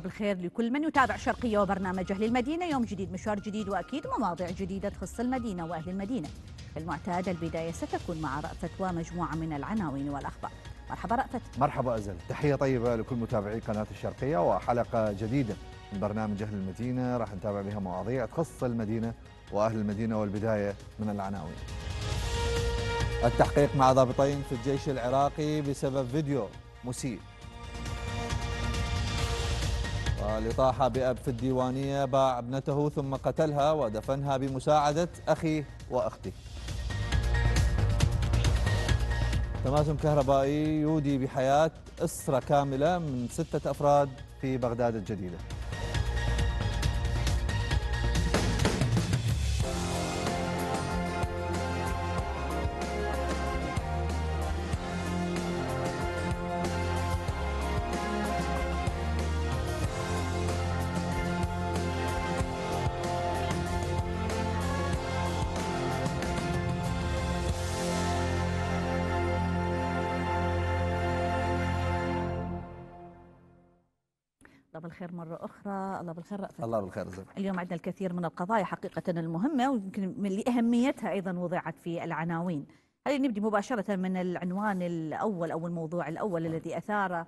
طلب الخير لكل من يتابع شرقية وبرنامج أهل المدينة. يوم جديد مشوار جديد وأكيد مواضيع جديدة تخص المدينة وأهل المدينة. المعتاد البداية ستكون مع رأفت ومجموعة من العناوين والأخبار. مرحبا رأفت. مرحبا أزل. تحية طيبة لكل متابعي قناة الشرقية وحلقة جديدة من برنامج أهل المدينة. راح نتابع بها مواضيع تخص المدينة وأهل المدينة والبداية من العناوين. التحقيق مع ضابطين في الجيش العراقي بسبب فيديو مسيء. ولطاح بأب في الديوانية باع ابنته ثم قتلها ودفنها بمساعدة أخيه وأخته. تماسم كهربائي يودي بحياة أسرة كاملة من ستة أفراد في بغداد الجديدة. بالخير رأفت الله بالخير زين اليوم عندنا الكثير من القضايا حقيقة المهمة ويمكن من لأهميتها أيضا وضعت في العناوين. خلينا نبدي مباشرة من العنوان الأول أو الموضوع الأول الذي أثار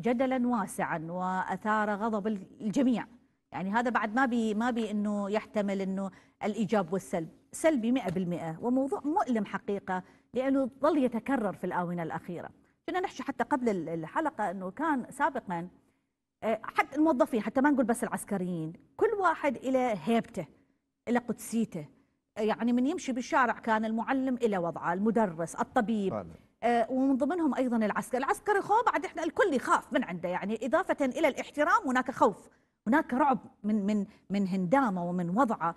جدلا واسعا وأثار غضب الجميع؟ يعني هذا بعد ما بي ما بي إنه يحتمل إنه الإيجاب والسلب. سلبي 100% وموضوع مؤلم حقيقة لأنه ظل يتكرر في الآونة الأخيرة. كنا نحكي حتى قبل الحلقة إنه كان سابقا حتى الموظفين حتى ما نقول بس العسكريين كل واحد إلى هيبته إلى قدسيته. يعني من يمشي بالشارع كان المعلم إلى وضعه المدرس الطبيب. فعلا. آه، ومن ضمنهم أيضا العسكري العسكري خو بعد إحنا الكل يخاف من عنده. يعني إضافة إلى الاحترام هناك خوف هناك رعب من من من هندامة ومن وضعة.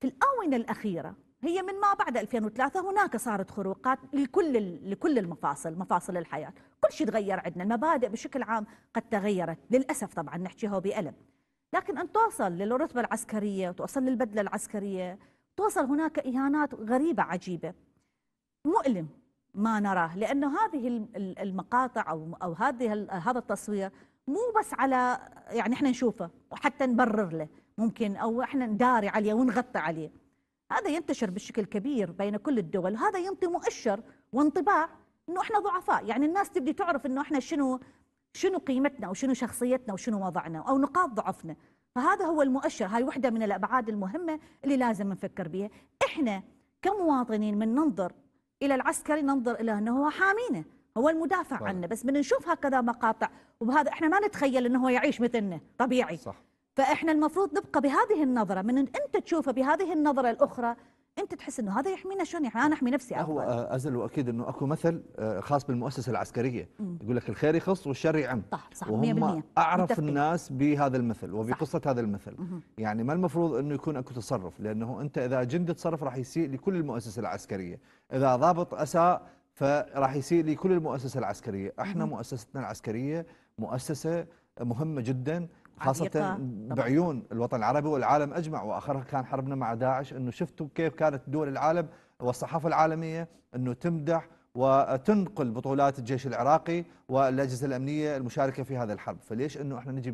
في الآونة الأخيرة هي من ما بعد 2003 هناك صارت خروقات لكل لكل المفاصل مفاصل الحياة. كل شيء تغير عندنا المبادئ بشكل عام قد تغيرت للأسف طبعا نحكيها بألم. لكن أن توصل للرتبة العسكرية وتوصل للبدلة العسكرية توصل هناك إهانات غريبة عجيبة. مؤلم ما نراه لأنه هذه ال- المقاطع أو أو هذه هذا التصوير مو بس على يعني إحنا نشوفه وحتى نبرر له ممكن أو إحنا نداري عليه ونغطي عليه. هذا ينتشر بشكل كبير بين كل الدول وهذا ينطي مؤشر وانطباع إنه إحنا ضعفاء. يعني الناس تبدي تعرف إنه إحنا شنو شنو قيمتنا وشنو شخصيتنا وشنو وضعنا أو نقاط ضعفنا. فهذا هو المؤشر. هاي وحدة من الأبعاد المهمة اللي لازم نفكر بها إحنا كمواطنين من ننظر إلى العسكري ننظر إلى إنه هو حامينا هو المدافع طبعا. عنا. بس من نشوف هكذا مقاطع. وبهذا إحنا ما نتخيل إنه هو يعيش مثلنا طبيعي. صح. فإحنا المفروض نبقى بهذه النظرة. من أنت تشوفه بهذه النظرة الأخرى انت تحس إنه هذا يحمينا شلون يحمي أنا أحمي نفسي هو افضل أزل وأكيد أنه أكو مثل خاص بالمؤسسة العسكرية مم. يقول لك الخير يخص والشر يعم صح صح 100% وهم أعرف متفقين. الناس بهذا المثل صح. وبقصة هذا المثل مهم. يعني ما المفروض إنه يكون أكو تصرف لأنه أنت إذا جندي تصرف راح يسيء لكل المؤسسة العسكرية إذا ضابط أساء فراح يسيء لكل المؤسسة العسكرية إحنا مهم. مؤسستنا العسكرية مؤسسة مهمة جدا خاصة. بعيون الوطن العربي والعالم أجمع وآخرها كان حربنا مع داعش إنه شفتوا كيف كانت دول العالم والصحافة العالمية إنه تمدح وتنقل بطولات الجيش العراقي والأجهزة الأمنية المشاركة في هذا الحرب، فليش إنه إحنا نجي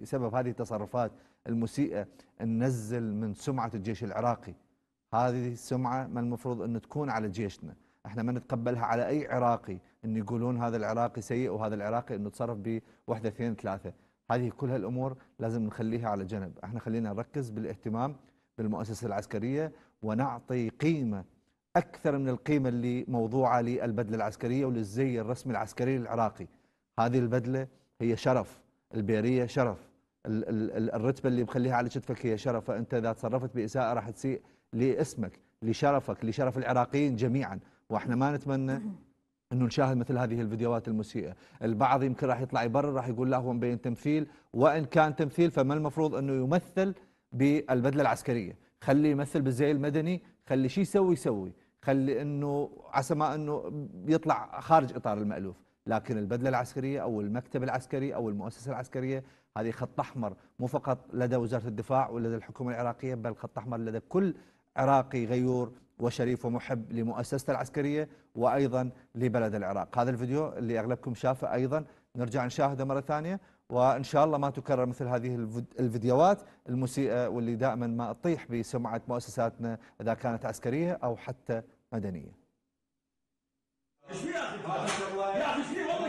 بسبب هذه التصرفات المسيئة ننزل من سمعة الجيش العراقي؟ هذه السمعة ما المفروض إنه تكون على جيشنا. إحنا ما نتقبلها على أي عراقي إن يقولون هذا العراقي سيء وهذا العراقي إنه تصرف بوحدة اثنين ثلاثة. هذه كل هالامور لازم نخليها على جنب. إحنا خلينا نركز بالاهتمام بالمؤسسة العسكرية ونعطي قيمة أكثر من القيمة اللي موضوعه للبدلة العسكرية وللزي الرسمي العسكري العراقي. هذه البدلة هي شرف. البيرية شرف. ال- ال- ال- الرتبة اللي مخليها على كتفك هي شرف. فأنت إذا تصرفت بإساءة راح تسيء لاسمك لشرفك لشرف العراقيين جميعا. وإحنا ما نتمنى إنه نشاهد مثل هذه الفيديوهات المسيئة، البعض يمكن راح يطلع يبرر راح يقول لا هو مبين تمثيل. وإن كان تمثيل فما المفروض إنه يمثل بالبدلة العسكرية، خلي يمثل بالزي المدني، خلي شي يسوي يسوي، خلي إنه عسى ما إنه يطلع خارج إطار المألوف، لكن البدلة العسكرية أو المكتب العسكري أو المؤسسة العسكرية هذه خط أحمر. مو فقط لدى وزارة الدفاع ولدى الحكومة العراقية بل خط أحمر لدى كل عراقي غيور وشريف ومحب لمؤسسته العسكرية وأيضا لبلد العراق. هذا الفيديو اللي أغلبكم شافه أيضا. نرجع نشاهده مرة ثانية. وإن شاء الله ما تكرر مثل هذه الفيديوهات. المسيئة واللي دائما ما تطيح بسمعة مؤسساتنا إذا كانت عسكرية أو حتى مدنية يا أخي يا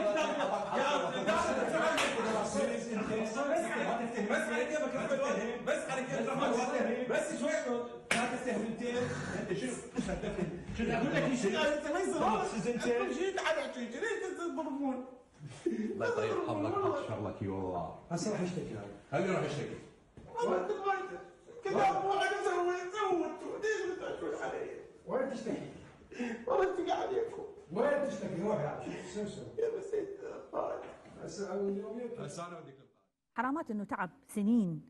بس شوي لا تستهبل انت انت شنو أقول لك شنو انت الله شغلك والله هسه راح يشتكي هذا خليه راح يشتكي والله ليش علي؟ وين تشتكي؟ والله وين تشتكي؟ روح يا حرامات إنه تعب سنين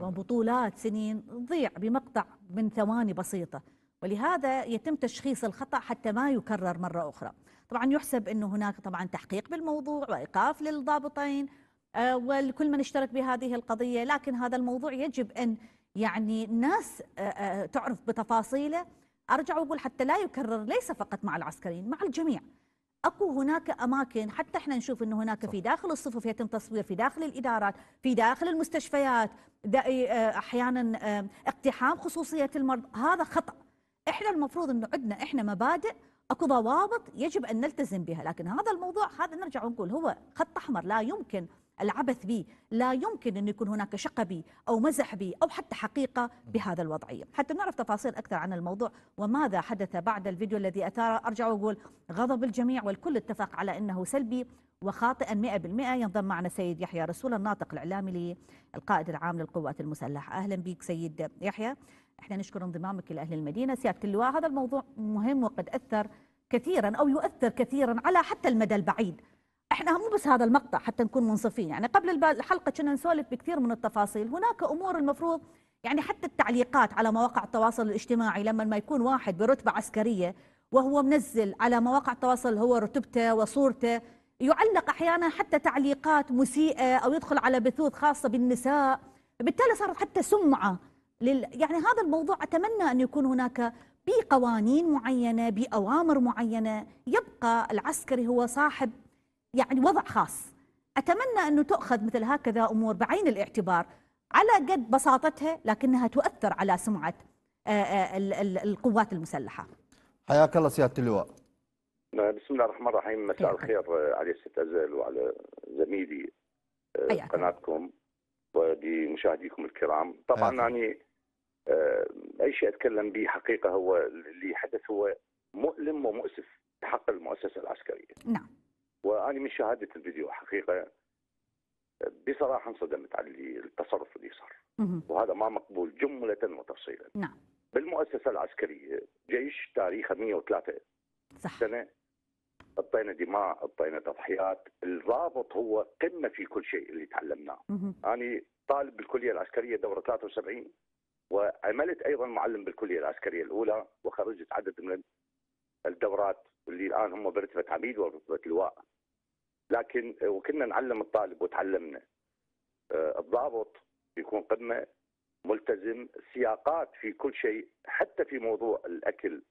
وبطولات سنين تضيع بمقطع من ثواني بسيطة ولهذا يتم تشخيص الخطأ حتى ما يكرر مرة أخرى. طبعا يحسب أنه هناك طبعا تحقيق بالموضوع وإيقاف للضابطين آه، والكل من اشترك بهذه القضية. لكن هذا الموضوع يجب أن يعني الناس آه، آه، تعرف بتفاصيله. أرجع وأقول حتى لا يكرر ليس فقط مع العسكريين مع الجميع. أكو هناك أماكن حتى إحنا نشوف إنه هناك في داخل الصفوف يتم تصوير في داخل الإدارات في داخل المستشفيات أحيانا اقتحام خصوصية المرضى هذا خطأ. إحنا المفروض إنه عندنا إحنا مبادئ أكو ضوابط يجب أن نلتزم بها. لكن هذا الموضوع هذا نرجع ونقول هو خط أحمر لا يمكن العبث به لا يمكن أن يكون هناك شقة به أو مزح به أو حتى حقيقة بهذا الوضعية. حتى نعرف تفاصيل أكثر عن الموضوع وماذا حدث بعد الفيديو الذي أثار. أرجع وأقول غضب الجميع والكل اتفق على أنه سلبي وخاطئا 100% ينضم معنا سيد يحيى رسول الناطق الإعلامي للقائد العام للقوات المسلحة. أهلا بك سيد يحيى. إحنا نشكر انضمامك إلى أهل المدينة. سيادة اللواء هذا الموضوع مهم وقد أثر كثيرا أو يؤثر كثيرا على حتى المدى البعيد. إحنا مو بس هذا المقطع حتى نكون منصفين. يعني قبل الحلقة كنا نسولف بكثير من التفاصيل. هناك أمور المفروض يعني حتى التعليقات على مواقع التواصل الاجتماعي لما ما يكون واحد برتبة عسكرية وهو منزل على مواقع التواصل هو رتبته وصورته يعلق أحيانا حتى تعليقات مسيئة أو يدخل على بثوث خاصة بالنساء. بالتالي صارت حتى سمعة لل... يعني هذا الموضوع أتمنى أن يكون هناك بقوانين معينة بأوامر معينة. يبقى العسكري هو صاحب يعني وضع خاص. أتمنى أنه تؤخذ مثل هكذا أمور بعين الاعتبار على قد بساطتها لكنها تؤثر على سمعة آه، آه، القوات المسلحة. حياك الله سيادة اللواء. بسم الله الرحمن الرحيم. مساء الخير على ست أزل وعلى زميلي آه، قناتكم ولمشاهديكم الكرام. طبعا يعني أي شيء أتكلم به حقيقة هو اللي حدث هو مؤلم ومؤسف حق المؤسسة العسكرية. نعم. وأنا من شاهدت الفيديو حقيقة بصراحة انصدمت على التصرف اللي صار. وهذا ما مقبول جملة وتفصيلا. نعم. بالمؤسسة العسكرية جيش تاريخه 103 صح. سنة أعطينا دماء أعطينا تضحيات الرابط هو قمة في كل شيء اللي تعلمناه. أنا طالب بالكلية العسكرية دورة 73 وعملت أيضا معلم بالكلية العسكرية الأولى وخرجت عدد من الدورات واللي الآن هم برتبة عميد ورتبة لواء. لكن وكنا نعلم الطالب وتعلمنا. آه، الضابط يكون قمة ملتزم سياقات في كل شيء حتى في موضوع الأكل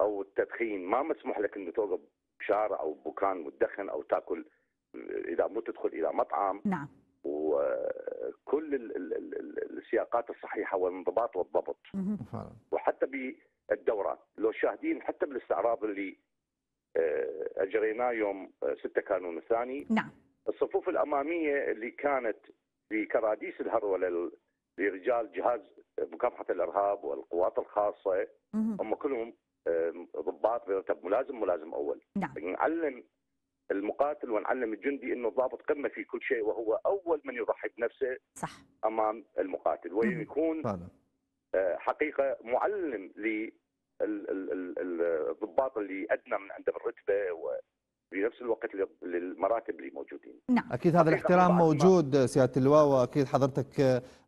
أو التدخين. ما مسموح لك انه توقف بشارع أو بمكان وتدخن أو تأكل إذا مو تدخل إلى مطعم. نعم. وكل السياقات الصحيحة والانضباط والضبط. وحتى بالدورات لو شاهدين حتى بالاستعراض اللي آه، أجريناه يوم 6 كانون الثاني. نعم. الصفوف الأمامية اللي كانت في كراديس الهرولة لرجال جهاز مكافحة الإرهاب والقوات الخاصة هم كلهم ضباط برتب ملازم ملازم أول. نعم. نعلم المقاتل ونعلم الجندي إنه الضابط قمة في كل شيء وهو أول من يضحي بنفسه صح. أمام المقاتل. ويكون آه، حقيقة معلم الضباط اللي أدنى من عنده بالرتبه وفي نفس الوقت للمراتب اللي موجودين. نعم. أكيد هذا الاحترام موجود سيادة اللواء وأكيد حضرتك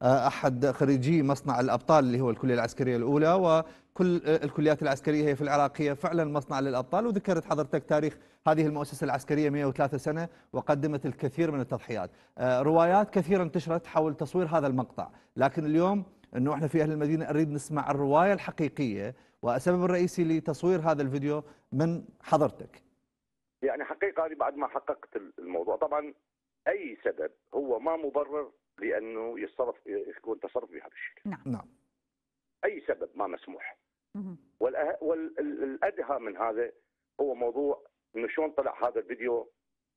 آه، أحد خريجي مصنع الأبطال اللي هو الكلية العسكرية الأولى وكل الكليات العسكرية هي في العراق هي فعلا مصنع للأبطال وذكرت حضرتك تاريخ هذه المؤسسة العسكرية 103 سنة وقدمت الكثير من التضحيات. آه، روايات كثيره انتشرت حول تصوير هذا المقطع. لكن اليوم إنه إحنا في أهل المدينة نريد نسمع الرواية الحقيقية والسبب الرئيسي لتصوير هذا الفيديو من حضرتك. يعني حقيقة أنا بعد ما حققت الموضوع. طبعا أي سبب هو ما مبرر لأنه يتصرف يكون تصرف بهذا الشكل. نعم. نعم. أي سبب ما مسموح. والادهى من هذا هو موضوع إنه شلون طلع هذا الفيديو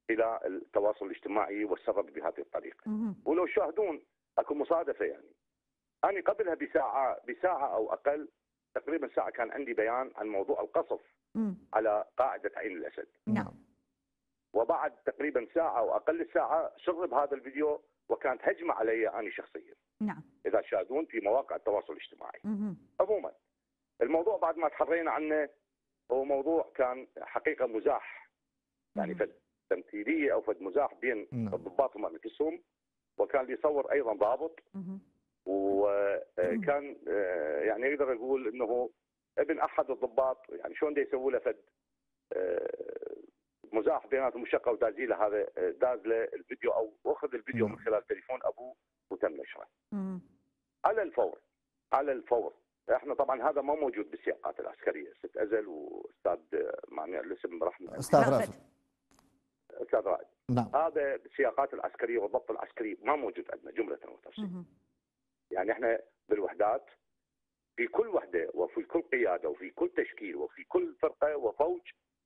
إلى التواصل الاجتماعي والسبب بهذه الطريقة. ولو تشاهدون أكو مصادفة يعني. أنا قبلها بساعه بساعة أو أقل تقريبا ساعة كان عندي بيان عن موضوع القصف. على قاعدة عين الأسد نعم وبعد تقريبا ساعة أو أقل ساعة سرب هذا الفيديو وكانت هجمة علي أنا شخصيا نعم إذا تشاهدون في مواقع التواصل الاجتماعي. عموما الموضوع بعد ما تحرينا عنه هو موضوع كان حقيقة مزاح يعني. فد تمثيلية أو فد مزاح بين نعم. الضباط وما نفسهم وكان يصور أيضا ضابط. وكان يعني أقدر أقول إنه ابن أحد الضباط يعني شلون يسووا له فد آه، مزاح بيناتهم مشقة ودازي له هذا آه، داز له الفيديو أو أخذ الفيديو. من خلال تليفون ابوه وتم نشره. على الفور على الفور إحنا طبعا هذا ما موجود بالسياقات العسكرية ست أزل وأستاذ آه، معني الاسم رحمه أستاذ. رافت أستاذ رائد نعم هذا بالسياقات العسكرية والضبط العسكري ما موجود عندنا جملة وتفصيل مهم. يعني إحنا بالوحدات في كل وحدة وفي كل قيادة وفي كل تشكيل وفي كل فرقة وفوج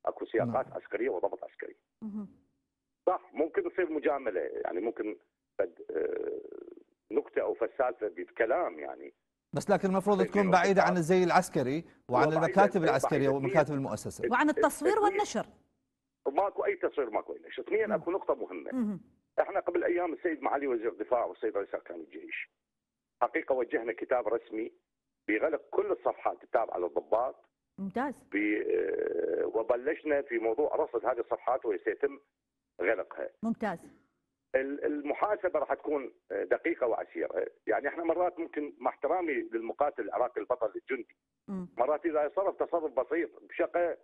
أكو سياقات نعم. عسكرية وضبط عسكري مهم. صح ممكن تصير مجاملة يعني ممكن فد آه، نكتة أو فسالفه بكلام يعني بس لكن المفروض تكون نقطة. عن الزي العسكري وعن المكاتب العسكرية بعيدة. ومكاتب المؤسسة وعن التصوير التسويق. والنشر وماكو أي تصوير ماكو أي شيء اثنين مم. أكو نقطة مهمة مهم. إحنا قبل أيام السيد معالي وزير الدفاع والسيد رئيس اركان الجيش حقيقة وجهنا كتاب رسمي بغلق كل الصفحات التابعه للضباط ممتاز ب- آه، وبلشنا في موضوع رصد هذه الصفحات وسيتم غلقها. ممتاز ال- المحاسبة راح تكون آه، دقيقة وعسيره، يعني إحنا مرات ممكن مع احترامي للمقاتل العراقي البطل الجندي،. مرات إذا يتصرف تصرف بسيط بشقة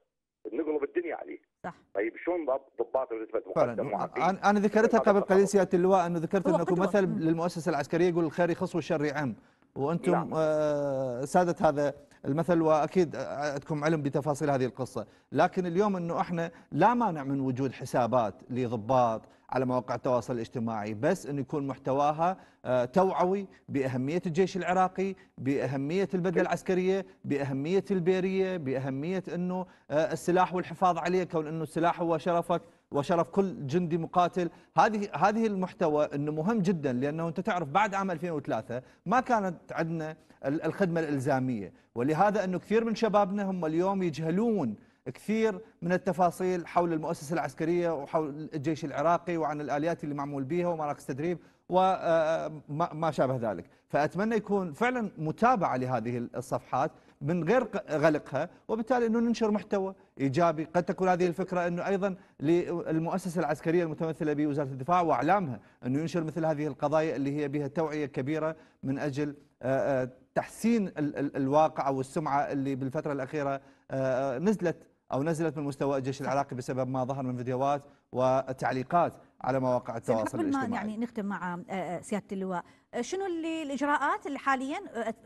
نقلب الدنيا عليه. صح طيب شلون ضب- ضباط فعلا مقدم؟ أنا أنا ذكرتها قبل قليل. سيادة اللواء أنه ذكرت أنه. مثل. للمؤسسة العسكرية يقول الخير يخص والشر يعم وأنتم نعم. آه، سادة هذا المثل وأكيد عندكم علم بتفاصيل هذه القصة، لكن اليوم إنه إحنا لا مانع من وجود حسابات لضباط على مواقع التواصل الاجتماعي بس انه يكون محتواها آه، توعوي بأهمية الجيش العراقي، بأهمية البدلة العسكرية، بأهمية البيرية، بأهمية إنه آه، السلاح والحفاظ عليه كون إنه السلاح هو شرفك. وشرف كل جندي مقاتل. هذه هذه المحتوى إنه مهم جدا لأنه أنت تعرف بعد عام 2003 ما كانت عندنا ال- الخدمة الإلزامية. ولهذا إنه كثير من شبابنا هم اليوم يجهلون كثير من التفاصيل حول المؤسسة العسكرية وحول الجيش العراقي وعن الآليات اللي معمول بها ومراكز تدريب وما ما شابه ذلك. فأتمنى يكون فعلا متابعة لهذه الصفحات. من غير غلقها وبالتالي إنه ننشر محتوى إيجابي. قد تكون هذه الفكرة إنه أيضا للمؤسسة العسكرية المتمثلة بوزارة الدفاع وأعلامها إنه ينشر مثل هذه القضايا اللي هي بها توعية كبيرة من أجل آه، آه، تحسين ال- ال- الواقع أو السمعة اللي بالفترة الأخيرة آه، نزلت أو نزلت من مستوى الجيش العراقي بسبب ما ظهر من فيديوهات وتعليقات على مواقع التواصل قبل ما الاجتماعي. يعني نختم مع سيادة اللواء. شنو اللي الإجراءات اللي حاليا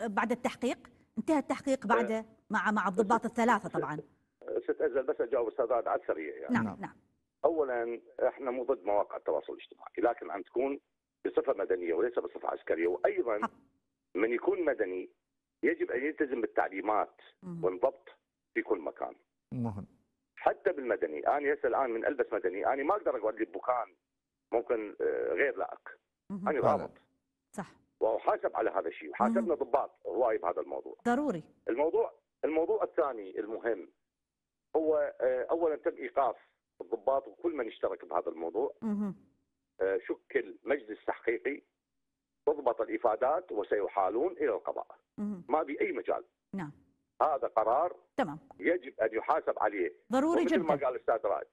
بعد التحقيق؟ انتهى التحقيق بعد مع مع الضباط الثلاثة طبعا ست أزل بس أجاوب أستاذ على السريع يعني. نعم نعم. نعم اولا إحنا مو ضد مواقع التواصل الاجتماعي لكن ان تكون بصفة مدنية وليس بصفة عسكرية وأيضا حق. من يكون مدني يجب أن يلتزم بالتعليمات. والضبط في كل مكان مهم حتى بالمدني أنا هسه الآن من ألبس مدني أنا ما أقدر أقعد لي بمكان ممكن آه، غير لائق. أنا. ضابط صح واحاسب على هذا الشيء وحاسبنا ضباط هواي بهذا الموضوع. ضروري. الموضوع الموضوع الثاني المهم هو آه، اولا تم إيقاف الضباط وكل من اشترك بهذا الموضوع. مهم. آه، شكل مجلس تحقيقي تضبط الإفادات وسيحالون إلى القضاء. مهم. ما أي مجال. نعم. هذا قرار تمام. يجب أن يحاسب عليه. ضروري ومثل ما جدا. قال الأستاذ رائد.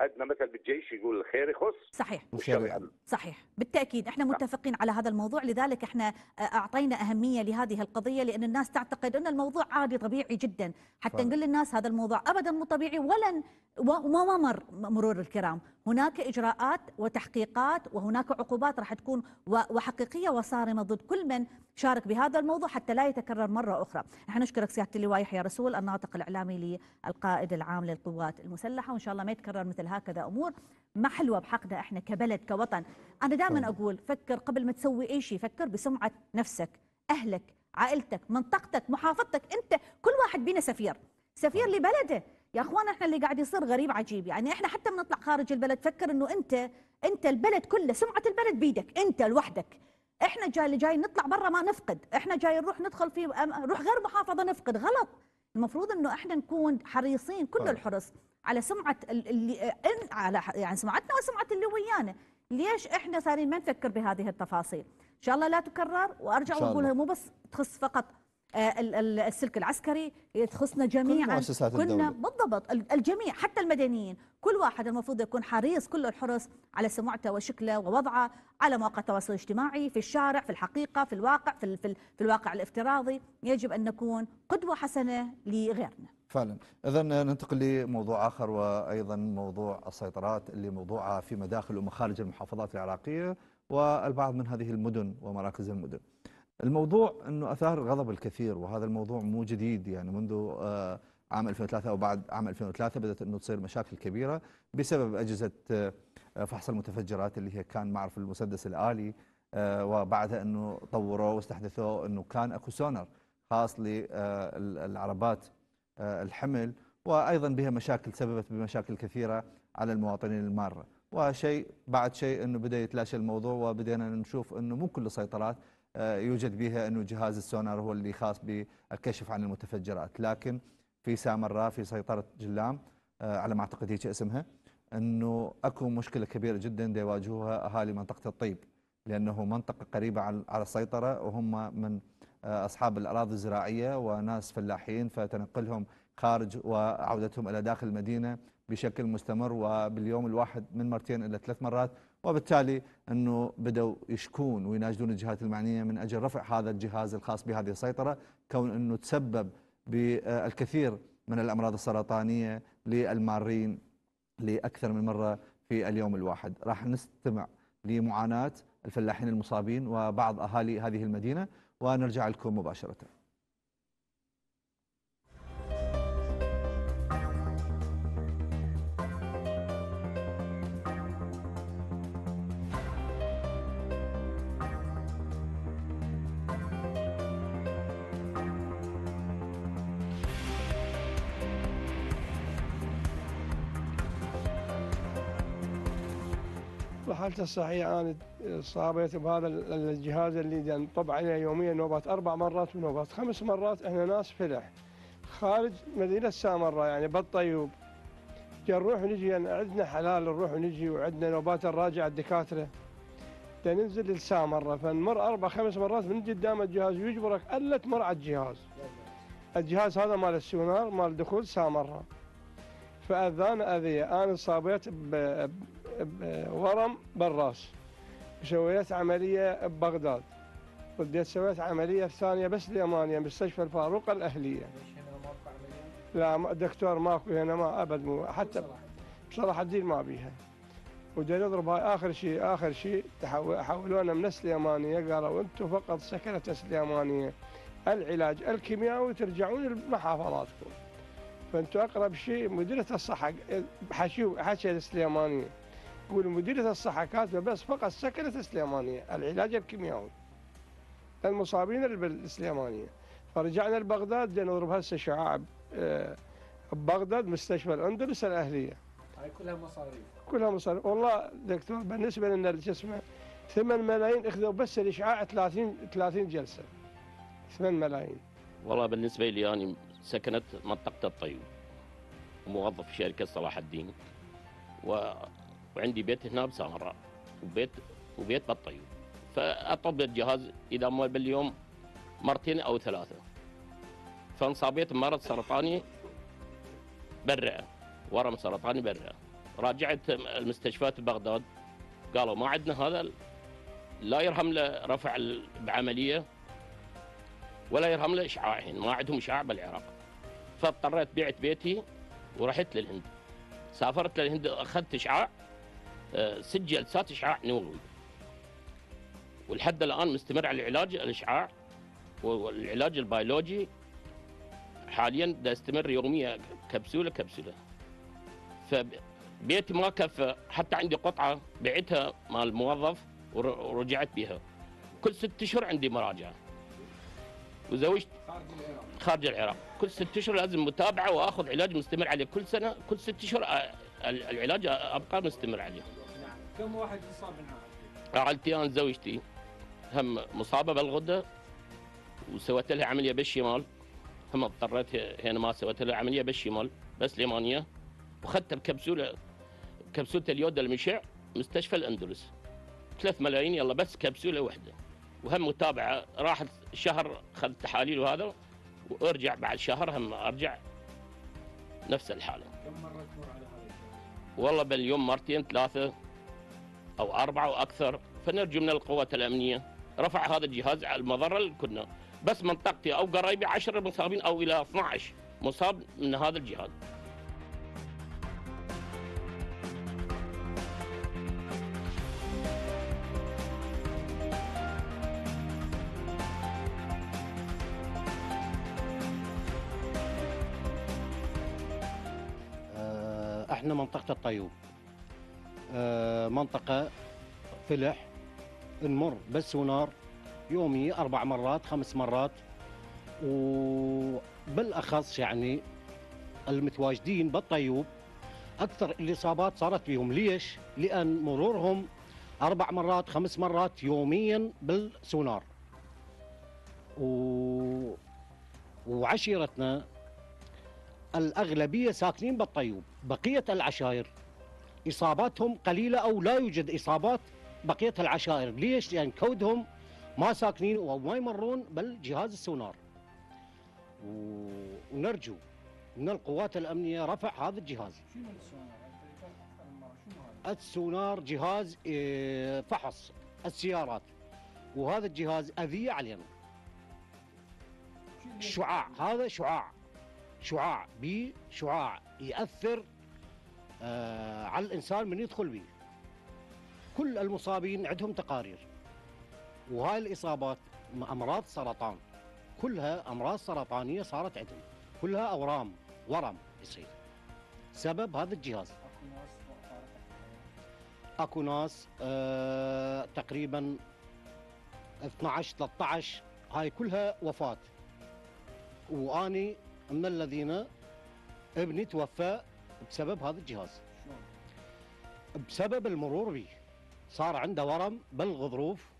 عندنا مثل بالجيش يقول الخير يخص. صحيح. يعم. صحيح. بالتأكيد إحنا متفقين على هذا الموضوع لذلك إحنا آه، أعطينا أهمية لهذه القضية لأن الناس تعتقد أن الموضوع عادي طبيعي جدا. حتى. نقول للناس هذا الموضوع أبدا مو طبيعي ولن وما مر مرور الكرام. هناك إجراءات وتحقيقات وهناك عقوبات راح تكون و- وحقيقية وصارمة ضد كل من شارك بهذا الموضوع حتى لا يتكرر مرة أخرى. نحن نشكرك سيادة اللواء يحيى رسول الناطق الإعلامي للقائد العام للقوات المسلحة وإن شاء الله ما يتكرر مثل هكذا أمور ما حلوة بحقنا إحنا كبلد كوطن. أنا دائما. أقول فكر قبل ما تسوي أي شيء فكر بسمعة نفسك أهلك عائلتك منطقتك محافظتك أنت. كل واحد بينا سفير. سفير لبلده. يا أخوان إحنا اللي قاعد يصير غريب عجيب. يعني إحنا حتى بنطلع خارج البلد فكر إنه أنت أنت البلد كله سمعة البلد بيدك أنت لوحدك. إحنا جاي اللي جاي نطلع برا ما نفقد. إحنا جاي نروح ندخل في نروح غير محافظة نفقد. غلط. المفروض إنه إحنا نكون حريصين كل طبعاً. الحرص على سمعة ال- اللي على يعني سمعتنا وسمعة اللي ويانا ليش إحنا صارين ما نفكر بهذه التفاصيل إن شاء الله لا تكرر وأرجع وأقولها. مو بس تخص فقط السلك العسكري تخصنا جميعا مؤسسات كنا. بالضبط ال- الجميع حتى المدنيين كل واحد المفروض يكون حريص كل الحرص على سمعته وشكله ووضعه على مواقع التواصل الاجتماعي في الشارع في الحقيقة في الواقع في في, في الواقع الافتراضي يجب أن نكون قدوة حسنة لغيرنا فعلا اذا ننتقل لموضوع آخر وأيضا موضوع السيطرات اللي موضوعها في مداخل ومخارج المحافظات العراقية والبعض من هذه المدن ومراكز المدن. الموضوع إنه أثار غضب الكثير وهذا الموضوع مو جديد يعني منذ آه، عام 2003 أو بعد عام 2003 بدأت إنه تصير مشاكل كبيرة بسبب أجهزة آه، فحص المتفجرات اللي هي كان معرف المسدس الآلي آه، وبعدها إنه طوروا واستحدثوا إنه كان أكو سونر خاص للعربات الحمل وأيضا بها مشاكل سببت بمشاكل كثيرة على المواطنين المارة. وشيء بعد شيء إنه بدأ يتلاشى الموضوع وبدينا نشوف إنه مو كل السيطرات يوجد بها أنه جهاز السونار هو اللي خاص بالكشف عن المتفجرات. لكن في سامراء في سيطرة جلام آه، على ما أعتقد هيك اسمها أنه أكو مشكلة كبيرة جدا دا يواجهوها أهالي منطقة الطيب لأنه منطقة قريبة على السيطرة وهم من آه، أصحاب الأراضي الزراعية وناس فلاحين فتنقلهم خارج وعودتهم إلى داخل المدينة بشكل مستمر وباليوم الواحد من مرتين إلى ثلاث مرات وبالتالي انه بدأوا يشكون ويناشدون الجهات المعنية من أجل رفع هذا الجهاز الخاص بهذه السيطرة كون انه تسبب بالكثير من الأمراض السرطانية للمارين لأكثر من مرة في اليوم الواحد. راح نستمع لمعاناة الفلاحين المصابين وبعض أهالي هذه المدينة ونرجع لكم مباشرة. بحالته الصحية أنا صابت بهذا الجهاز اللي نطب عليه يوميا نوبات أربع مرات ونوبات خمس مرات إحنا ناس فلح. خارج مدينة سامراء يعني بالطيوب نروح ونجي يعني عندنا حلال نروح ونجي وعندنا نوبات نراجع الدكاترة. ننزل للسامرة فنمر أربع خمس مرات من قدام الجهاز ويجبرك ألا تمر على الجهاز. الجهاز هذا مال السونار مال دخول سامراء فأذان أذية. أنا صابيت بورم بالراس سويت عملية ببغداد. رديت سويت عملية ثانية بسليمانية مستشفى الفاروق الأهلية. لا دكتور ماكو هنا ما أبد مو حتى بصراحة المدينة ما بيها. ودي نضرب هاي آخر شيء آخر شيء حولونا من سليمانية قالوا أنتم فقط سكنة سليمانية العلاج الكيميائي ترجعون لمحافظاتكم. فأنتم أقرب شيء مديرة الصحة حكي السليمانية يقول مديرة الصحة كاتبة بس فقط سكنة سليمانية العلاج الكيميائي المصابين اللي بالسليمانية فرجعنا لبغداد نضرب هسه شعاع آه، ببغداد مستشفى الأندلس الأهلية. هاي كلها مصاريف. كلها مصاريف. والله دكتور بالنسبة لنا شو اسمه 8 ملايين إخذوا بس الإشعاع 30 30 جلسة. 8 ملايين. والله بالنسبة لي أنا سكنت منطقة الطيب موظف في شركة صلاح الدين و... وعندي بيت هنا بسامراء وبيت وبيت بالطيب فأطب الجهاز إذا ما باليوم مرتين أو ثلاثة. فانصابيت بمرض سرطاني برئة ورم سرطاني برئة. راجعت المستشفيات ببغداد قالوا ما عندنا هذا لا يرهم له رفع بعملية ولا يرهم له إشعاع ما عندهم إشعاع بالعراق. فاضطريت بيعت بيتي ورحت للهند. سافرت للهند أخذت إشعاع ست جلسات اشعاع نووي. ولحد الآن مستمر على العلاج الأشعاع والعلاج البيولوجي. حاليا دا استمر يوميا كبسولة كبسولة. فبيتي ما كفى حتى عندي قطعة بعتها مال موظف ور- ورجعت بها كل ست اشهر عندي مراجعة. وزوجت خارج العراق. كل ست اشهر لازم متابعة وآخذ علاج مستمر عليه. كل سنة كل ست اشهر ال- العلاج أبقى مستمر عليه. كم واحد يصاب من عائلتك؟ عائلتي أنا زوجتي. هم مصابة بالغدة وسويت لها عملية بالشمال. هم اضطريت هنا ما سويت لها عملية بالشمال بس ليمانيا واخذتها بكبسولة كبسولة اليود المشع مستشفى الأندلس. 3 ملايين يلا بس كبسولة واحدة. وهم متابعة راحت شهر اخذت تحاليل وهذا وأرجع بعد شهر هم أرجع نفس الحالة. كم مرة تمر على هذا؟ والله باليوم مرتين ثلاثة. أو أربعة وأكثر فنرجو من القوات الأمنية رفع هذا الجهاز على المضرة اللي كنا. بس منطقتي أو قرايبي 10 مصابين أو إلى 12 مصاب من هذا الجهاز. آه، إحنا منطقة الطيوب. منطقة فلح نمر بالسونار يومي أربع مرات خمس مرات. وبالأخص يعني المتواجدين بالطيوب أكثر الإصابات صارت بهم. ليش؟ لأن مرورهم أربع مرات خمس مرات يوميا بالسونار. و... وعشيرتنا الأغلبية ساكنين بالطيوب. بقية العشائر إصاباتهم قليلة أو لا يوجد إصابات بقية العشائر. ليش؟ لأن كودهم ما ساكنين وما يمرون بالجهاز السونار. و- ونرجو من القوات الأمنية رفع هذا الجهاز. شنو السونار؟ السونار جهاز إيه، فحص السيارات. وهذا الجهاز أذية علينا. شعاع. هذا شعاع. شعاع. بي شعاع. يأثر آه على الإنسان من يدخل به. كل المصابين عندهم تقارير. وهاي الإصابات م- أمراض سرطان. كلها أمراض سرطانية صارت عندهم. كلها أورام ورم يصير. سبب هذا الجهاز. أكو ناس آه تقريبا 12 13 هاي كلها وفاة. وأني من الذين ابني توفى بسبب هذا الجهاز؟ بسبب المرور به صار عنده ورم بالغضروف.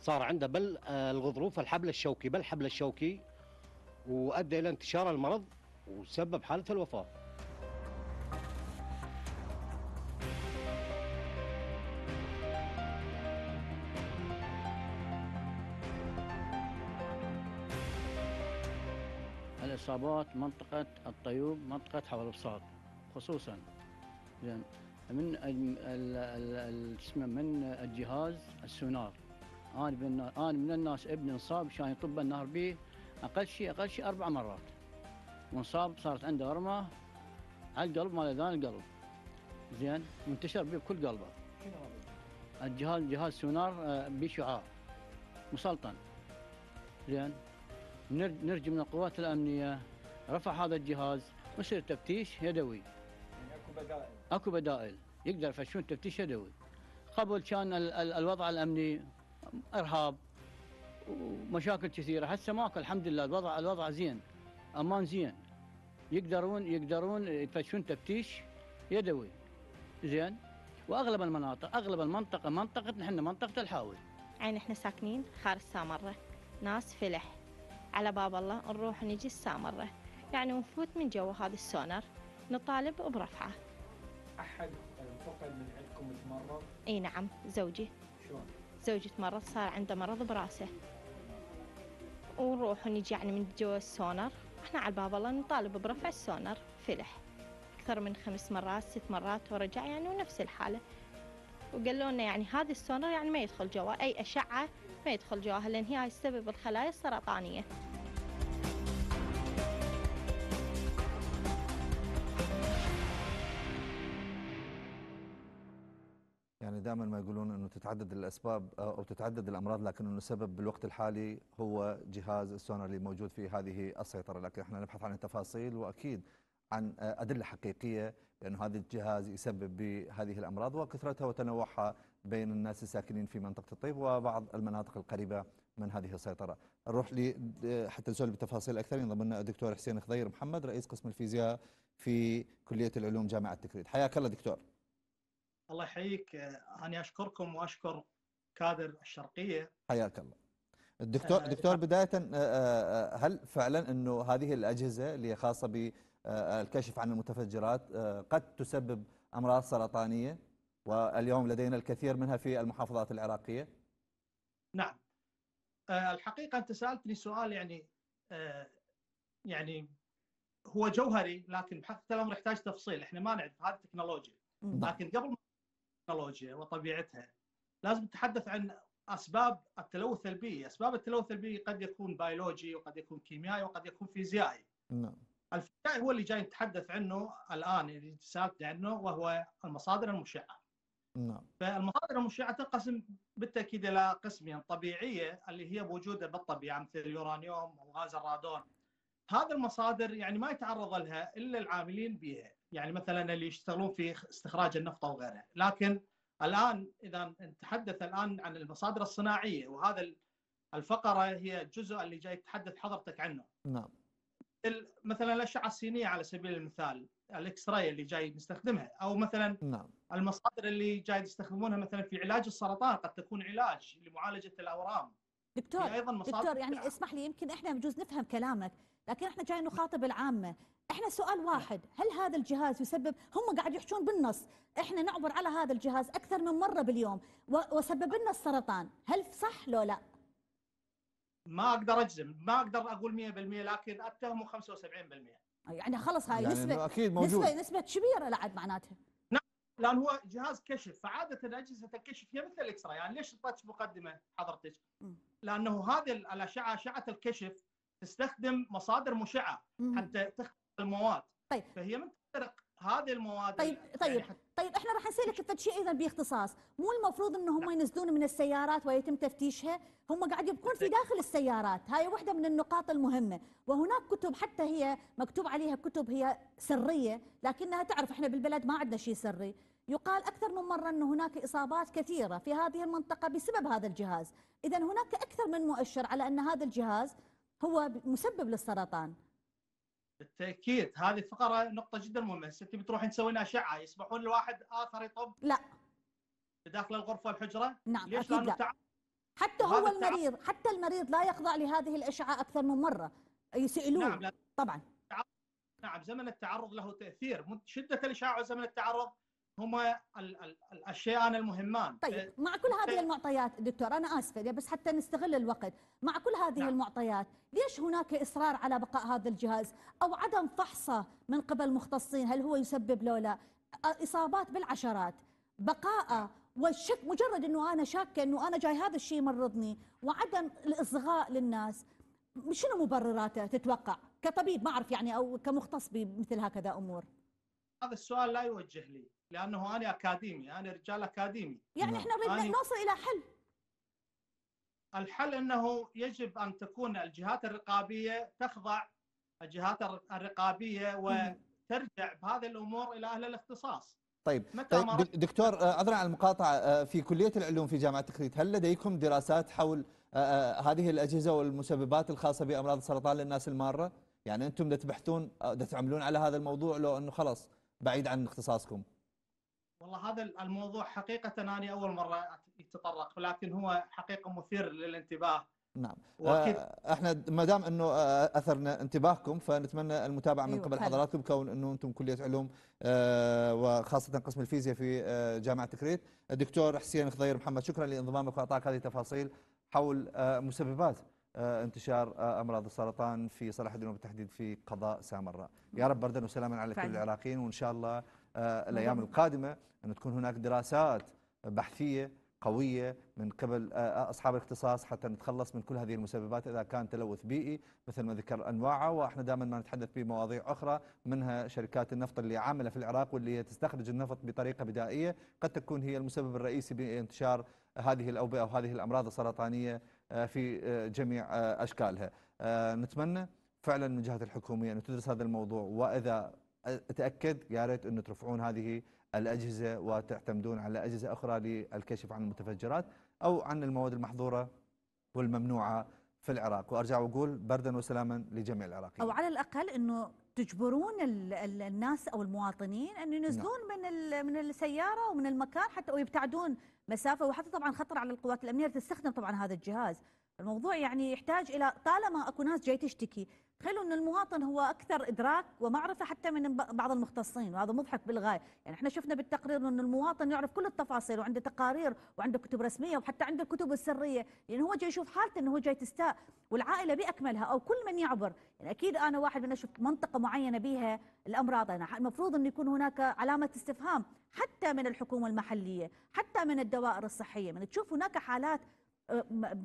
صار عنده بالغضروف الحبل الشوكي بالحبل الشوكي وأدى إلى انتشار المرض وسبب حالة الوفاة. الإصابات منطقة الطيوب منطقة حول البساط خصوصا. زين من اسمه من الجهاز السونار. أنا من أنا من الناس ابني انصاب كان يطب النهر به أقل شيء أقل شيء أربع مرات. وانصاب صارت عنده ورمه على القلب مال أذان القلب. زين منتشر به بكل قلبه؟ الجهاز جهاز سونار آه، بشعاع مسلطن. زين نرجو من القوات الأمنية رفع هذا الجهاز ويصير تفتيش يدوي. يعني أكو بدائل. أكو بدائل. يقدر يفشون تفتيش يدوي. قبل كان ال- ال- الوضع الأمني إرهاب ومشاكل كثيرة. هسه ماكو الحمد لله. الوضع الوضع زين. أمان زين. يقدرون يقدرون يفشون تفتيش يدوي. زين؟ وأغلب المناطق أغلب المنطقة منطقة نحن منطقة الحاوي. يعني إحنا ساكنين خارج سامرة. ناس فلح. على باب الله نروح نجي السامرة. يعني ونفوت من جوا هذا السونر نطالب برفعه. أحد فقد من عندكم تمرض؟ إي نعم زوجي. شلون؟ زوجي تمرض صار عنده مرض براسه. ونروح ونجي يعني من جوا السونر. إحنا على باب الله نطالب برفع السونار فلح. أكثر من خمس مرات ست مرات ورجع يعني ونفس الحالة. وقالوا لنا يعني هذا السونار يعني ما يدخل جوا أي أشعة ما يدخل جواها؟ لأن هي تسبب الخلايا السرطانية. يعني دائما ما يقولون إنه تتعدد الأسباب أو تتعدد الأمراض لكن إنه السبب بالوقت الحالي هو جهاز السونار اللي موجود في هذه السيطرة. لكن إحنا نبحث عن التفاصيل وأكيد عن أدلة حقيقية لأنه هذا الجهاز يسبب بهذه الأمراض وكثرتها وتنوعها بين الناس الساكنين في منطقة الطيب وبعض المناطق القريبة من هذه السيطرة. نروح لي حتى نسولف بتفاصيل أكثر ينضم لنا الدكتور حسين خضير محمد رئيس قسم الفيزياء في كلية العلوم جامعة تكريت. حياك الله دكتور. الله يحييك أنا أشكركم وأشكر كادر الشرقية حياك الله الدكتور دكتور بداية هل فعلا إنه هذه الأجهزة اللي هي خاصة بالكشف عن المتفجرات قد تسبب أمراض سرطانية واليوم لدينا الكثير منها في المحافظات العراقية. نعم. الحقيقة أنت سألتني سؤال يعني يعني هو جوهري لكن بحقيقه الامر يحتاج تفصيل. إحنا ما نعرف هذه التكنولوجيا لكن قبل التكنولوجيا وطبيعتها لازم نتحدث عن أسباب التلوث البيئي، أسباب التلوث البيئي قد يكون بيولوجي وقد يكون كيميائي وقد يكون فيزيائي. نعم. الفيزيائي هو اللي جاي نتحدث عنه الآن اللي سالتني عنه وهو المصادر المشعة. نعم. فالمصادر المشعه تنقسم بالتأكيد إلى قسمين طبيعية اللي هي موجوده بالطبيعة مثل اليورانيوم وغاز الرادون. هذه المصادر يعني ما يتعرض لها إلا العاملين بها، يعني مثلا اللي يشتغلون في استخراج النفط أو غيره، لكن الآن إذا نتحدث الآن عن المصادر الصناعية وهذا الفقرة هي جزء اللي جاي تحدث حضرتك عنه. نعم. مثلا الأشعة السينيه على سبيل المثال الاكس راي اللي جاي نستخدمها أو مثلا نعم. المصادر اللي جاي يستخدمونها مثلا في علاج السرطان قد تكون علاج لمعالجة الأورام. دكتور أيضا دكتور يعني اسمح لي يمكن إحنا بجوز نفهم كلامك لكن إحنا جاي نخاطب العامة إحنا سؤال واحد هل هذا الجهاز يسبب هم قاعد يحجون بالنص إحنا نعبر على هذا الجهاز أكثر من مرة باليوم وسبب لنا السرطان هل صح لو لا ما أقدر أجزم ما أقدر أقول 100% لكن اتهمه 75% يعني خلص هاي يعني نسبه أكيد موجود. نسبه نسبة كبيرة لعد معناتها. نعم لأن هو جهاز كشف فعادة اجهزه الكشف هي مثل الإكس راي يعني ليش اعطيتك مقدمة حضرتك؟ لأنه هذه الأشعة أشعة الكشف تستخدم مصادر مشعة حتى تخلق المواد. طيب. فهي من تخترق هذه المواد طيب طيب يعني طيب إحنا راح نسألك شيء أيضا باختصاص. مو المفروض ان هم ينزلون من السيارات ويتم تفتيشها؟ هم قاعد يبقون في داخل السيارات. هاي واحدة من النقاط المهمة. وهناك كتب حتى هي مكتوب عليها كتب هي سرية لكنها تعرف إحنا بالبلد ما عندنا شيء سري. يقال أكثر من مرة ان هناك إصابات كثيرة في هذه المنطقة بسبب هذا الجهاز. اذا هناك أكثر من مؤشر على أن هذا الجهاز هو مسبب للسرطان. بالتأكيد. هذه فقرة نقطة جدا مهمة. انت بتروحين تسوين أشعة؟ يسمحون الواحد آخر يطب؟ لا. داخل الغرفة والحجره نعم ليش أكيد لا. حتى هو المريض حتى المريض لا يخضع لهذه الأشعة أكثر من مرة. يسألون. نعم. طبعا. نعم زمن التعرض له تأثير. شدة الإشعاع وزمن التعرض هما الشيئان المهمان. طيب مع كل هذه المعطيات دكتور أنا آسفة بس حتى نستغل الوقت. مع كل هذه نعم. المعطيات ليش هناك إصرار على بقاء هذا الجهاز؟ أو عدم فحصة من قبل مختصين؟ هل هو يسبب لو لا؟ إصابات بالعشرات بقاء والشك مجرد إنه أنا شاكة إنه أنا جاي هذا الشيء يمرضني وعدم الإصغاء للناس شنو مبرراته تتوقع؟ كطبيب ما أعرف يعني أو كمختص بمثل هكذا أمور. هذا السؤال لا يوجه لي. لأنه أنا أكاديمي أنا رجال أكاديمي يعني إحنا نريد أنا... نوصل إلى حل الحل إنه يجب أن تكون الجهات الرقابية تخضع الجهات الرقابية وترجع بهذه الأمور إلى أهل الاختصاص طيب, طيب دكتور عذرا عن المقاطعة في كلية العلوم في جامعة تكريت هل لديكم دراسات حول هذه الأجهزة والمسببات الخاصة بأمراض السرطان للناس المارة؟ يعني أنتم تبحثون تعملون على هذا الموضوع لو إنه خلاص بعيد عن اختصاصكم؟ والله هذا الموضوع حقيقة أنا أول مرة يتطرق ولكن هو حقيقة مثير للانتباه. نعم. وأكيد إحنا ما دام إنه اثرنا انتباهكم فنتمنى المتابعة من أيوة قبل حضراتكم كون إنه أنتم كلية علوم وخاصة قسم الفيزياء في جامعة تكريت الدكتور حسين خضير محمد شكرا لانضمامك وأعطاك هذه التفاصيل حول مسببات آه، انتشار آه، أمراض السرطان في صلاح الدين وبالتحديد في قضاء سامراء يا رب بردا وسلاما على كل. العراقيين وإن شاء الله آه، الأيام. القادمة أن تكون هناك دراسات بحثية قوية من قبل آه، أصحاب الاختصاص حتى نتخلص من كل هذه المسببات إذا كان تلوث بيئي مثل ما ذكر أنواعه وإحنا دائما ما نتحدث بمواضيع أخرى منها شركات النفط اللي عاملة في العراق واللي هي تستخرج النفط بطريقة بدائية قد تكون هي المسبب الرئيسي بانتشار هذه الأوبئة وهذه الأمراض السرطانية آه، في آه، جميع آه، أشكالها. آه، نتمنى فعلا من الجهات الحكومية أن تدرس هذا الموضوع وإذا اتاكد يا ريت انه ترفعون هذه الأجهزة وتعتمدون على أجهزة أخرى للكشف عن المتفجرات أو عن المواد المحظورة والممنوعة في العراق. وأرجع وأقول بردا وسلاما لجميع العراقيين. أو على الأقل أنه تجبرون ال- ال- الناس أو المواطنين أن ينزلون من ال- من السيارة ومن المكان حتى ويبتعدون مسافة وحتى طبعا خطر على القوات الأمنية تستخدم طبعا هذا الجهاز. الموضوع يعني يحتاج إلى طالما أكو ناس جاي تشتكي تخيلوا ان المواطن هو أكثر إدراك ومعرفة حتى من بعض المختصين وهذا مضحك بالغاية. يعني إحنا شفنا بالتقرير ان المواطن يعرف كل التفاصيل وعنده تقارير وعنده كتب رسمية وحتى عنده الكتب السرية. يعني هو جاي يشوف حالته إنه هو جاي تستاء والعائلة بأكملها أو كل من يعبر. يعني أكيد أنا واحد من أشوف منطقة معينة بها الأمراض أنا المفروض ان يكون هناك علامة استفهام حتى من الحكومة المحلية حتى من الدوائر الصحية. من تشوف هناك حالات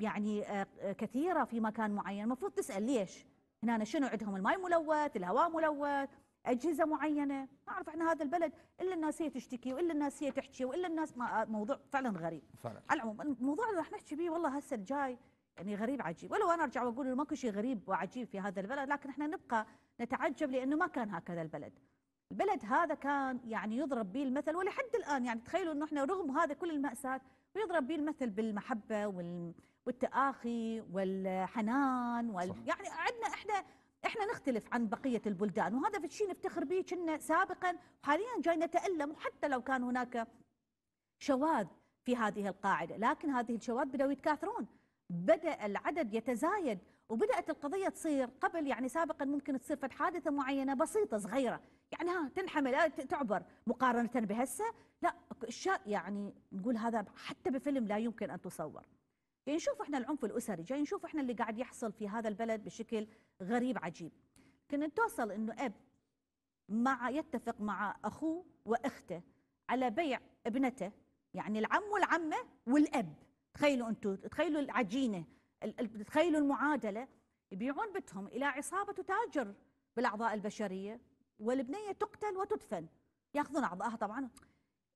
يعني آه، آه، كثيرة في مكان معين. المفروض تسأل ليش؟ هنا شنو عندهم؟ الماء ملوث الهواء ملوث أجهزة معينة. نعرف إحنا هذا البلد. إلا الناس هي تشتكي وإلا الناس هي تحكي وإلا الناس ما موضوع فعلا غريب. فعلا. على العموم الموضوع اللي راح نحكي به والله هسه الجاي يعني غريب عجيب. ولو أنا أرجع وأقول ماكو شيء غريب وعجيب في هذا البلد لكن إحنا نبقى نتعجب لأنه ما كان هكذا البلد. البلد هذا كان يعني يضرب به المثل ولحد الآن يعني تخيلوا إنه إحنا رغم هذا كل المأساة ويضرب به المثل بالمحبة وال والتآخي والحنان وال... صح. يعني عندنا إحنا إحنا نختلف عن بقية البلدان وهذا في الشيء نفتخر به كنا سابقا وحاليا جاي نتألم وحتى لو كان هناك شواذ في هذه القاعدة لكن هذه الشواذ بدأوا يتكاثرون بدأ العدد يتزايد وبدأت القضية تصير قبل يعني سابقا ممكن تصير فد حادثة معينة بسيطة صغيرة يعني ها تنحمل تعبر مقارنة بهسه. لا اشياء يعني نقول هذا حتى بفيلم لا يمكن أن تصور. جاي نشوف إحنا العنف الأسري جاي نشوف إحنا اللي قاعد يحصل في هذا البلد بشكل غريب عجيب. كنا توصل إنه أب مع يتفق مع اخوه وأخته على بيع ابنته يعني العم والعمة والأب. تخيلوا أنتم تخيلوا العجينة ال- ال- تخيلوا المعادلة. يبيعون بنتهم إلى عصابة تتاجر بالأعضاء البشرية. والبنية تقتل وتدفن. ياخذون اعضائها طبعا.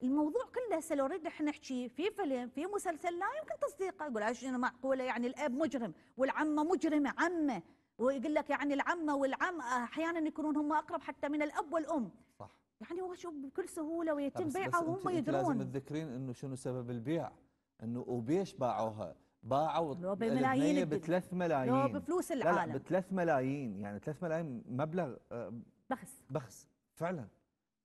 الموضوع كله هسه لو نريد إحنا نحكي في فيلم في مسلسل لا يمكن تصديقه يقول شنو معقولة؟ يعني الأب مجرم والعمة مجرمة عمة. ويقول لك يعني العمة والعم أحيانا يكونون هم أقرب حتى من الأب والأم. صح. يعني هو شوف بكل سهولة لا ويتم بيعها وهم أنت لازم يدرون. تذكرين إنه شنو سبب البيع؟ إنه وبيش باعوها؟ باعوا لو بملايين. بثلاث لو ملايين بفلوس لا لا العالم. بثلاث ملايين. يعني ثلاث ملايين مبلغ آه، بخس. بخس. فعلا.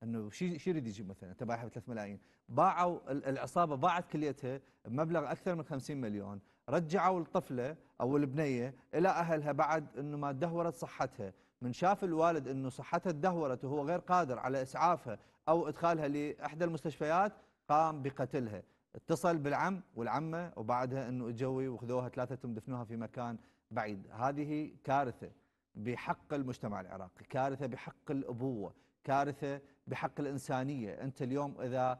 إنه شيء شيء يريد يجيب مثلا انت ب 3 ملايين. باعوا ال- العصابة باعت كليتها بمبلغ أكثر من 50 مليون. رجعوا الطفلة أو البنية إلى أهلها بعد إنه ما دهورت صحتها. من شاف الوالد إنه صحتها تدهورت وهو غير قادر على إسعافها أو إدخالها لإحدى المستشفيات قام بقتلها. اتصل بالعم والعمة وبعدها إنه إجوا وخذوها ثلاثتهم دفنوها في مكان بعيد. هذه كارثة. بحق المجتمع العراقي كارثة بحق الأبوة كارثة بحق الإنسانية. أنت اليوم إذا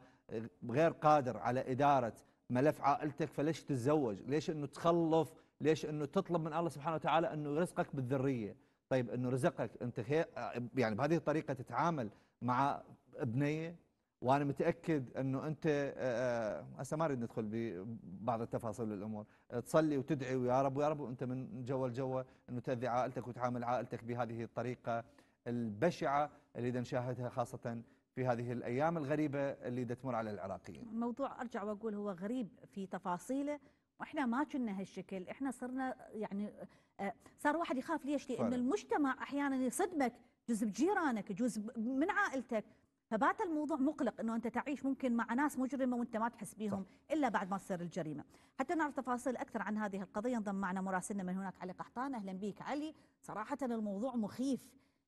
غير قادر على إدارة ملف عائلتك فليش تتزوج؟ ليش إنه تخلف؟ ليش إنه تطلب من الله سبحانه وتعالى إنه يرزقك بالذرية؟ طيب إنه رزقك. خير يعني بهذه الطريقة تتعامل مع ابنية وأنا متأكد إنه أنت هسه ما أريد ندخل ببعض التفاصيل الأمور تصلي وتدعي ويا رب ويا رب وانت من جوا الجوا إنه تأذي عائلتك وتعامل عائلتك بهذه الطريقة البشعة اللي نشاهدها خاصة في هذه الأيام الغريبة اللي تمر على العراقيين. الموضوع أرجع وأقول هو غريب في تفاصيله وإحنا ما كنا هالشكل. إحنا صرنا يعني صار واحد يخاف ليش؟ لأن. المجتمع أحيانا يصدمك. جزء بجيرانك جزء من عائلتك. فبات الموضوع مقلق إنه أنت تعيش ممكن مع ناس مجرمة وأنت ما تحس بيهم إلا بعد ما تصير الجريمة. حتى نعرف تفاصيل أكثر عن هذه القضية انضم معنا مراسلنا من هناك علي قحطان. أهلا بك علي. صراحة الموضوع مخيف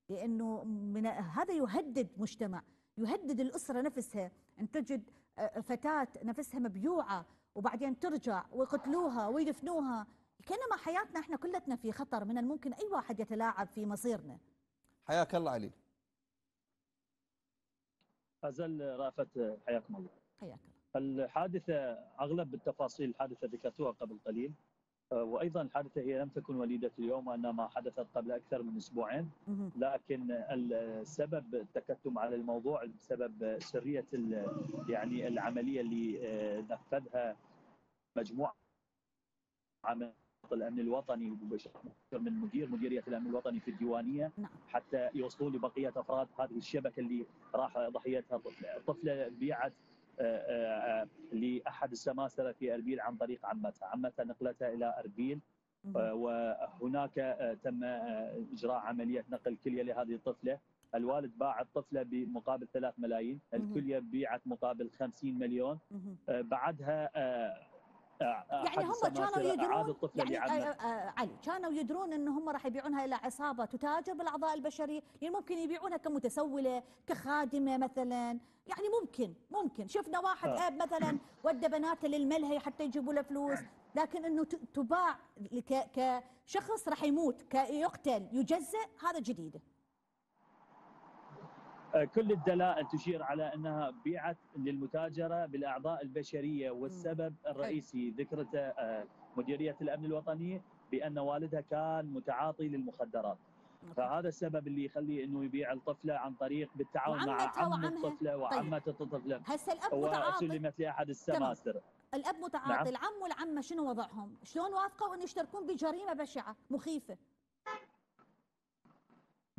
لأنه من هذا يهدد مجتمع يهدد الأسرة نفسها. أن تجد آه، فتاة نفسها مبيوعة وبعدين ترجع ويقتلوها ويدفنوها. كأنما حياتنا إحنا كلتنا في خطر من الممكن أي واحد يتلاعب في مصيرنا. حياك الله علي. أزل رأفت حياكم الله. حياك الله. الحادثة أغلب التفاصيل الحادثة ذكرتوها قبل قليل وأيضا الحادثة هي لم تكن وليدة اليوم وإنما حدثت قبل أكثر من أسبوعين. مهم. لكن السبب التكتم على الموضوع بسبب سرية ال- يعني العملية اللي آه، نفذها مجموعة من الأمن الوطني وبشكل من مدير مديرية الأمن الوطني في الديوانية نعم. حتى يوصلوا لبقية أفراد هذه الشبكة اللي راح ضحيتها طفلة الطفلة بيعت آه، آه، لأحد السماسرة في أربيل عن طريق عمتها عمتها نقلتها إلى أربيل مهم. آه، وهناك تم إجراء عملية نقل كلية لهذه الطفلة الوالد باع الطفلة بمقابل 3 ملايين مهم. الكلية بيعت مقابل 50 مليون بعدها يعني أحد هم كانوا يدرون يعني آه، آه، علي كانوا يدرون ان هم راح يبيعونها إلى عصابة تتاجر بالأعضاء البشرية يعني ممكن يبيعونها كمتسولة كخادمة مثلا. يعني ممكن ممكن. شفنا واحد آه. آب مثلا ودى بناته للملهى حتى يجيبوا له فلوس. لكن إنه تباع كشخص راح يموت كيقتل يجزأ هذا جديده آه، كل الدلائل تشير على أنها بيعت للمتاجرة بالأعضاء البشرية والسبب الرئيسي ذكرته آه، مديرية الأمن الوطني بأن والدها كان متعاطي للمخدرات. فهذا السبب اللي يخلي إنه يبيع الطفلة عن طريق بالتعاون مع عم. الطفلة وعمه الطفلة. هسه الأب متعاطي. وسلمت لأحد السماسره الأب متعاطي نعم. العم والعمة شنو وضعهم؟ شلون وافقوا ان يشتركون بجريمة بشعة مخيفة؟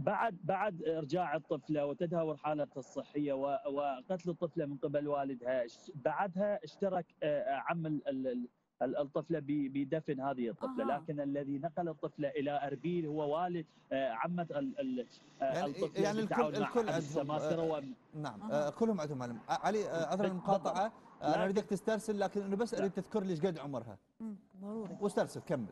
بعد بعد إرجاع الطفلة وتدهور حالتها الصحية وقتل الطفلة من قبل والدها بعدها اشترك آه، عم ال- ال- ال- الطفلة ب- بدفن هذه الطفلة أها. لكن الذي نقل الطفلة إلى أربيل هو والد آه، عمة ال- ال- آه، يعني- الطفلة يعني الكل- مع الكل عندهم، آه، نعم. آه كلهم عندهم علم آه علي آه عذرا. المقاطعه آه أنا. أريدك تسترسل لكن إنه بس أريد تذكر لي إيش قد عمرها ضروري واسترسل كمل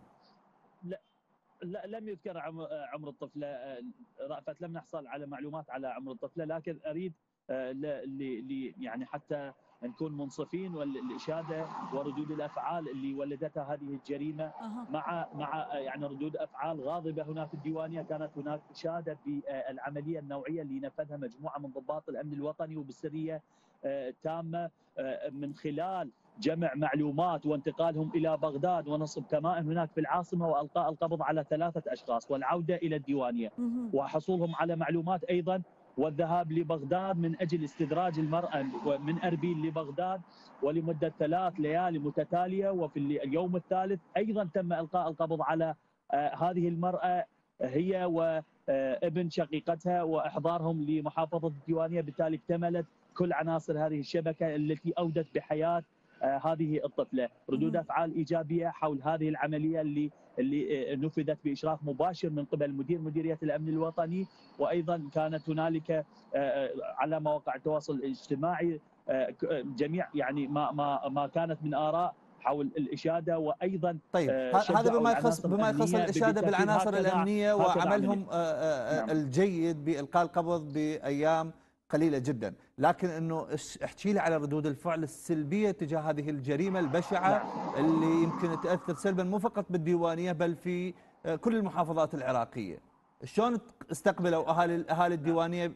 لم يذكر عم- عمر الطفلة آه، رأفت لم نحصل على معلومات على عمر الطفلة لكن أريد آه، ل- ل- ل- يعني حتى نكون منصفين والاشاده وردود الأفعال اللي ولدتها هذه الجريمة أها. مع مع آه، يعني ردود أفعال غاضبة. هنا في الديوانية كانت هناك اشاده بالعملية النوعية اللي نفذها مجموعة من ضباط الأمن الوطني وبسريه آه، تامة آه، من خلال جمع معلومات وانتقالهم إلى بغداد ونصب كمائن هناك في العاصمة والقاء القبض على ثلاثة أشخاص والعودة إلى الديوانية. مهم. وحصولهم على معلومات أيضا والذهاب لبغداد من أجل استدراج المرأة من اربيل لبغداد ولمدة ثلاث ليالي متتالية. وفي اليوم الثالث أيضا تم إلقاء القبض على آه، هذه المرأة هي وابن شقيقتها وإحضارهم لمحافظة الديوانية. بالتالي اكتملت كل عناصر هذه الشبكة التي أودت بحياة هذه الطفلة، ردود. أفعال إيجابية حول هذه العملية اللي اللي آه، نفذت بإشراف مباشر من قبل مدير مديرية الأمن الوطني وأيضا كانت هنالك آه، آه، على مواقع التواصل الاجتماعي آه، آه، جميع يعني ما ما ما كانت من آراء حول الإشادة وأيضا طيب آه، هذا بما يخص بما يخص الإشادة بالعناصر الأمنية وعملهم آه، آه، نعم. الجيد بإلقاء القبض بأيام قليلة جدا، لكن إنه احكي لي على ردود الفعل السلبية تجاه هذه الجريمة البشعة اللي يمكن تأثر سلبا مو فقط بالديوانية بل في آه، كل المحافظات العراقية. شلون استقبلوا أهالي أهالي الديوانية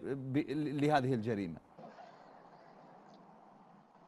لهذه الجريمة؟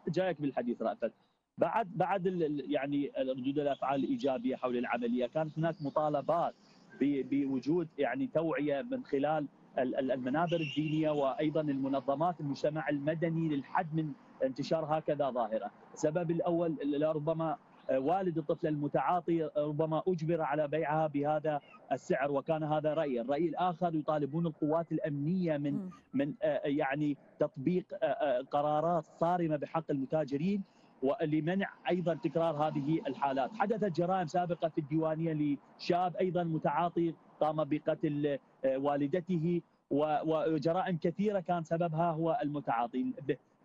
جايك بالحديث رأفت بعد بعد يعني ردود الأفعال الإيجابية حول العملية كانت هناك مطالبات بوجود يعني توعية من خلال ال- ال- المنابر الدينية وأيضا المنظمات المجتمع المدني للحد من انتشار هكذا ظاهرة، السبب الأول ل- ربما آه، والد الطفل المتعاطي ربما أجبر على بيعها بهذا السعر وكان هذا رايي، الراي الآخر يطالبون القوات الأمنية من. من آه، يعني تطبيق آه، آه، قرارات صارمة بحق المتاجرين ولمنع أيضا تكرار هذه الحالات، حدثت جرائم سابقة في الديوانية لشاب أيضا متعاطي قام بقتل آه، والدته وجرائم كثيرة كان سببها هو المتعاطي،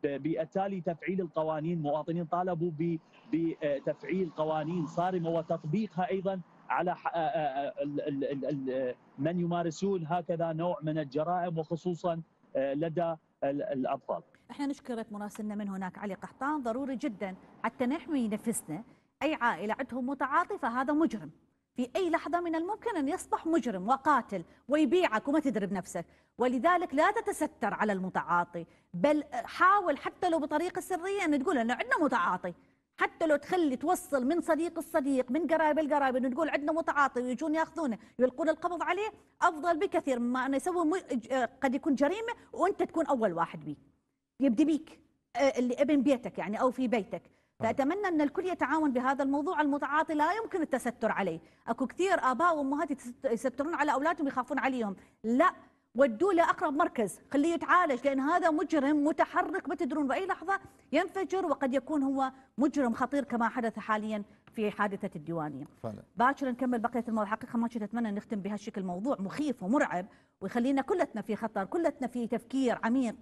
بالتالي تفعيل القوانين مواطنين طالبوا بتفعيل قوانين صارمة وتطبيقها أيضا على آه، آه، من يمارسون هكذا نوع من الجرائم وخصوصا آه، لدى ال- الأطفال. إحنا نشكرك مراسلنا من هناك علي قحطان ضروري جدا حتى نحمي نفسنا. أي عائلة عندهم متعاطي فهذا مجرم. في أي لحظة من الممكن أن يصبح مجرم وقاتل ويبيعك وما تدري بنفسك. ولذلك لا تتستر على المتعاطي بل حاول حتى لو بطريقة سرية أن تقول أنه عندنا متعاطي. حتى لو تخلي توصل من صديق الصديق من قرايب القرايب إنه تقول عندنا متعاطي ويجون يأخذونه يلقون القبض عليه أفضل بكثير مما انه يسوي م... قد يكون جريمة وأنت تكون أول واحد بيه. يبدي بيك آه، اللي ابن بيتك يعني أو في بيتك. فأتمنى أن الكل يتعاون بهذا الموضوع المتعاطي لا يمكن التستر عليه. أكو كثير آباء وأمهات يتست- يسترون على أولادهم يخافون عليهم. لا ودوه لأقرب مركز خليه يتعالج لأن هذا مجرم متحرك ما تدرون. باي لحظة ينفجر وقد يكون هو مجرم خطير كما حدث حاليا في حادثة الديوانية. فعلا. باكر نكمل بقية الموضوع. حقيقة ما كنت أتمنى نختم بهالشكل. موضوع مخيف ومرعب ويخلينا كلتنا في خطر كلتنا في تفكير عميق.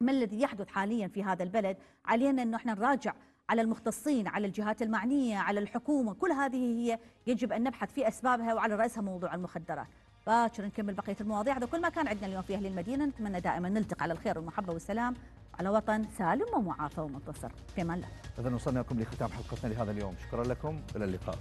ما الذي يحدث حاليا في هذا البلد؟ علينا انه إحنا نراجع على المختصين على الجهات المعنية على الحكومة. كل هذه هي يجب أن نبحث في أسبابها وعلى رأسها موضوع المخدرات. باكر نكمل بقية المواضيع. هذا كل ما كان عندنا اليوم في أهل المدينة. نتمنى دائما نلتقي على الخير والمحبة والسلام على وطن سالم ومعافى ومنتصر. في أمان الله. اذا وصلنا لكم لختام حلقتنا لهذا اليوم. شكرا لكم. إلى اللقاء.